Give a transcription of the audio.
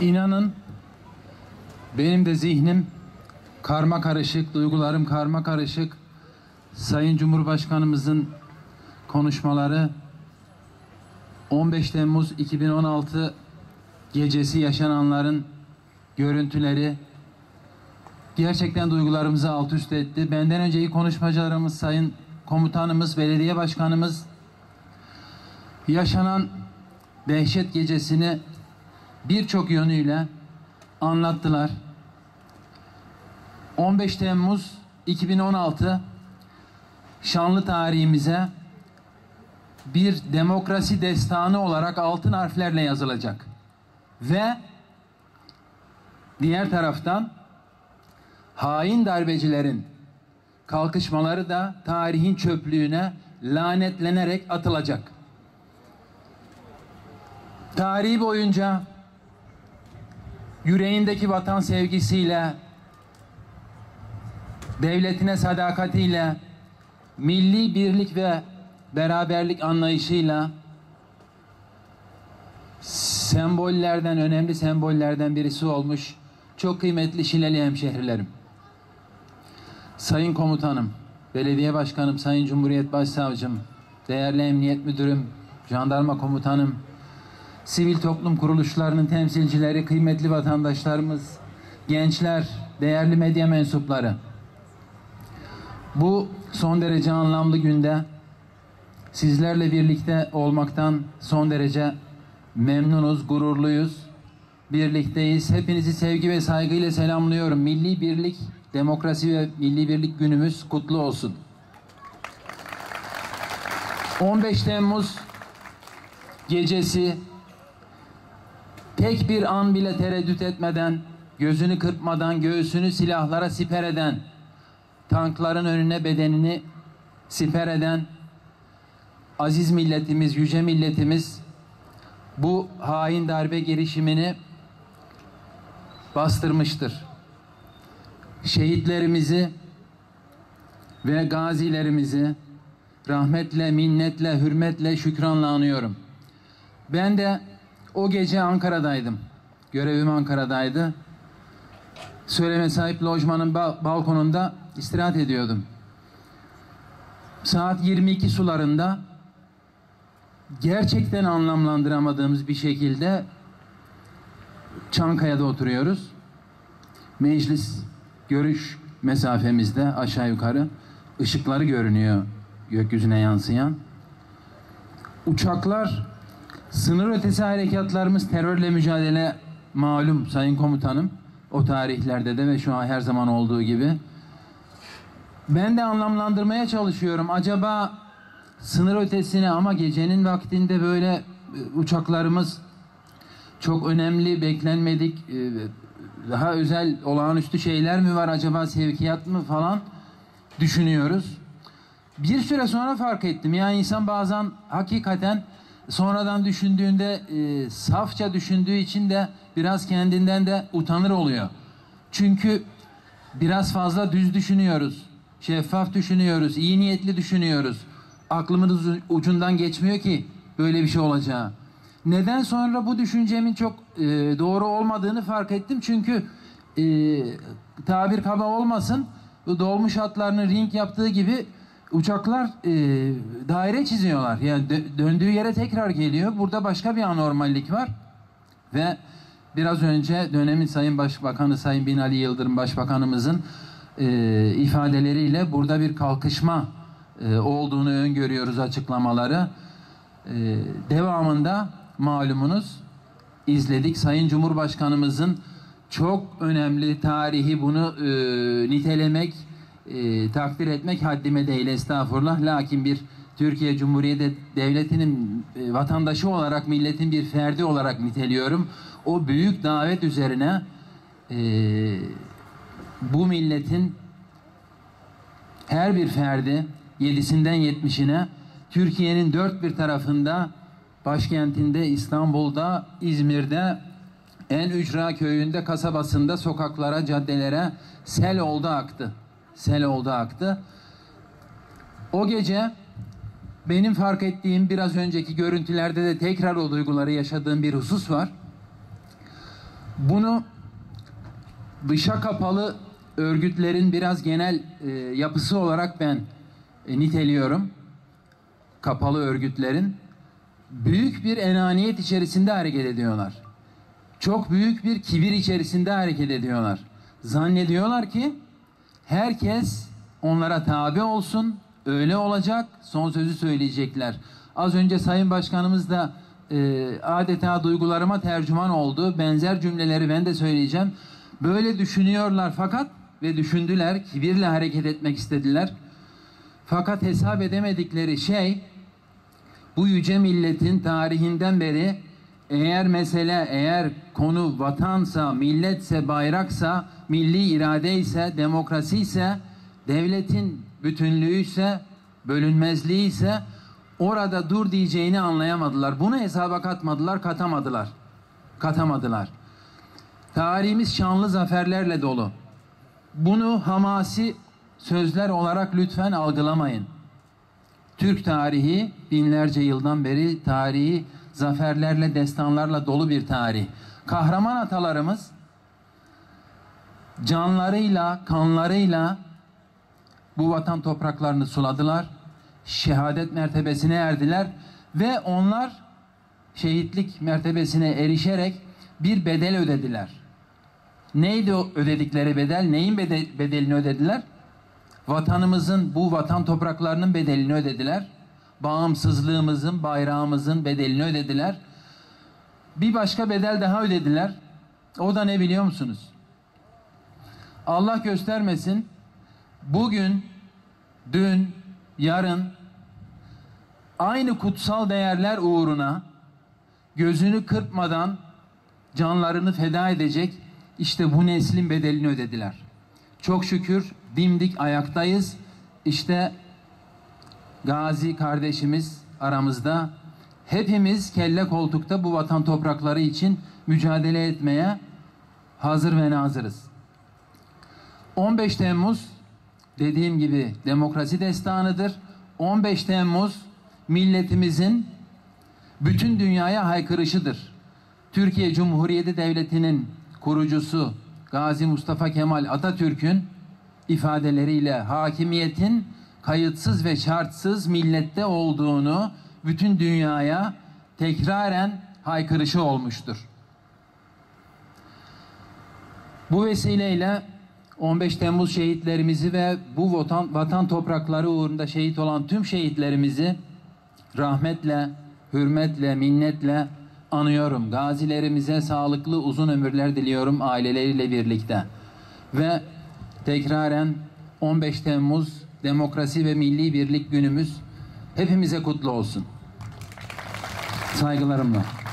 İnanın benim de zihnim karma karışık, duygularım karma karışık. Sayın Cumhurbaşkanımızın konuşmaları 15 Temmuz 2016 gecesi yaşananların görüntüleri gerçekten duygularımızı alt üst etti. Benden önceki konuşmacılarımız, sayın komutanımız, belediye başkanımız yaşanan dehşet gecesini birçok yönüyle anlattılar. 15 Temmuz 2016 şanlı tarihimize bir demokrasi destanı olarak altın harflerle yazılacak. Ve diğer taraftan hain darbecilerin kalkışmaları da tarihin çöplüğüne lanetlenerek atılacak. Tarihi boyunca yüreğindeki vatan sevgisiyle, devletine sadakatiyle, milli birlik ve beraberlik anlayışıyla sembollerden, önemli sembollerden birisi olmuş çok kıymetli Şileli hemşehrilerim. Sayın Komutanım, Belediye Başkanım, Sayın Cumhuriyet Başsavcım, değerli Emniyet Müdürüm, Jandarma Komutanım, sivil toplum kuruluşlarının temsilcileri, kıymetli vatandaşlarımız, gençler, değerli medya mensupları. Bu son derece anlamlı günde sizlerle birlikte olmaktan son derece memnunuz, gururluyuz. Birlikteyiz. Hepinizi sevgi ve saygıyla selamlıyorum. Milli birlik, demokrasi ve milli birlik günümüz kutlu olsun. 15 Temmuz gecesi tek bir an bile tereddüt etmeden, gözünü kırpmadan, göğsünü silahlara siper eden, tankların önüne bedenini siper eden aziz milletimiz, yüce milletimiz bu hain darbe girişimini bastırmıştır. Şehitlerimizi ve gazilerimizi rahmetle, minnetle, hürmetle, şükranla anıyorum. Ben de o gece Ankara'daydım. Görevim Ankara'daydı. Söyleme sahip lojmanın ba- balkonunda istirahat ediyordum. Saat 22 sularında gerçekten anlamlandıramadığımız bir şekilde Çankaya'da oturuyoruz. Meclis görüş mesafemizde aşağı yukarı ışıkları görünüyor gökyüzüne yansıyan. Uçaklar sınır ötesi harekatlarımız terörle mücadele malum sayın komutanım o tarihlerde de ve şu an her zaman olduğu gibi. Ben de anlamlandırmaya çalışıyorum. Acaba sınır ötesine ama gecenin vaktinde böyle e, uçaklarımız çok önemli, beklenmedik, e, daha özel, olağanüstü şeyler mi var acaba sevkiyat mı falan düşünüyoruz. Bir süre sonra fark ettim. Yani insan bazen hakikaten sonradan düşündüğünde e, safça düşündüğü için de biraz kendinden de utanır oluyor. Çünkü biraz fazla düz düşünüyoruz. Şeffaf düşünüyoruz, iyi niyetli düşünüyoruz. Aklımın ucundan geçmiyor ki böyle bir şey olacağı. Neden sonra bu düşüncemin çok e, doğru olmadığını fark ettim. Çünkü e, tabir kaba olmasın, dolmuş atlarını ring yaptığı gibi uçaklar e, daire çiziyorlar. Yani dö- döndüğü yere tekrar geliyor. Burada başka bir anormallik var. Ve biraz önce dönemin Sayın Başbakanı Sayın Binali Yıldırım Başbakanımızın e, ifadeleriyle burada bir kalkışma e, olduğunu öngörüyoruz açıklamaları. E, devamında malumunuz izledik. Sayın Cumhurbaşkanımızın çok önemli tarihi bunu e, nitelemek, e, takdir etmek haddime değil estağfurullah. Lakin bir Türkiye Cumhuriyeti Devleti'nin e, vatandaşı olarak, milletin bir ferdi olarak niteliyorum. O büyük davet üzerine e, bu milletin her bir ferdi yedisinden yetmişine Türkiye'nin dört bir tarafında başkentinde İstanbul'da, İzmir'de, en ücra köyünde, kasabasında, sokaklara, caddelere sel oldu aktı. Sel oldu aktı. O gece benim fark ettiğim biraz önceki görüntülerde de tekrar o duyguları yaşadığım bir husus var. Bunu dışa kapalı örgütlerin biraz genel e, yapısı olarak ben e, niteliyorum. Kapalı örgütlerin büyük bir enaniyet içerisinde hareket ediyorlar. Çok büyük bir kibir içerisinde hareket ediyorlar. Zannediyorlar ki herkes onlara tabi olsun, öyle olacak, son sözü söyleyecekler. Az önce Sayın Başkanımız da e, adeta duygularıma tercüman oldu. Benzer cümleleri ben de söyleyeceğim. Böyle düşünüyorlar fakat ve düşündüler, kibirle hareket etmek istediler. Fakat hesap edemedikleri şey bu yüce milletin tarihinden beri eğer mesele, eğer konu vatansa, milletse, bayraksa, milli irade ise, demokrasi ise, devletin bütünlüğü ise, bölünmezliği ise orada dur diyeceğini anlayamadılar. Bunu hesaba katmadılar, katamadılar. Katamadılar. Tarihimiz şanlı zaferlerle dolu. Bunu hamasi sözler olarak lütfen algılamayın. Türk tarihi binlerce yıldan beri tarihi zaferlerle, destanlarla dolu bir tarih. Kahraman atalarımız canlarıyla, kanlarıyla bu vatan topraklarını suladılar. Şehadet mertebesine erdiler ve onlar şehitlik mertebesine erişerek bir bedel ödediler. Neydi o ödedikleri bedel? Neyin bedelini ödediler? Vatanımızın, bu vatan topraklarının bedelini ödediler. Bağımsızlığımızın, bayrağımızın bedelini ödediler. Bir başka bedel daha ödediler. O da ne biliyor musunuz? Allah göstermesin. Bugün, dün, yarın aynı kutsal değerler uğruna gözünü kırpmadan canlarını feda edecek işte bu neslin bedelini ödediler. Çok şükür dimdik ayaktayız. İşte Gazi kardeşimiz aramızda. Hepimiz kelle koltukta bu vatan toprakları için mücadele etmeye hazır ve nazırız. 15 Temmuz dediğim gibi demokrasi destanıdır. 15 Temmuz milletimizin bütün dünyaya haykırışıdır. Türkiye Cumhuriyeti Devleti'nin kurucusu Gazi Mustafa Kemal Atatürk'ün ifadeleriyle hakimiyetin kayıtsız ve şartsız millette olduğunu bütün dünyaya tekraren haykırışı olmuştur. Bu vesileyle 15 Temmuz şehitlerimizi ve bu vatan, vatan toprakları uğrunda şehit olan tüm şehitlerimizi rahmetle, hürmetle, minnetle anıyorum. Gazilerimize sağlıklı uzun ömürler diliyorum aileleriyle birlikte. Ve tekraren 15 Temmuz Demokrasi ve Milli Birlik Günümüz hepimize kutlu olsun. Saygılarımla.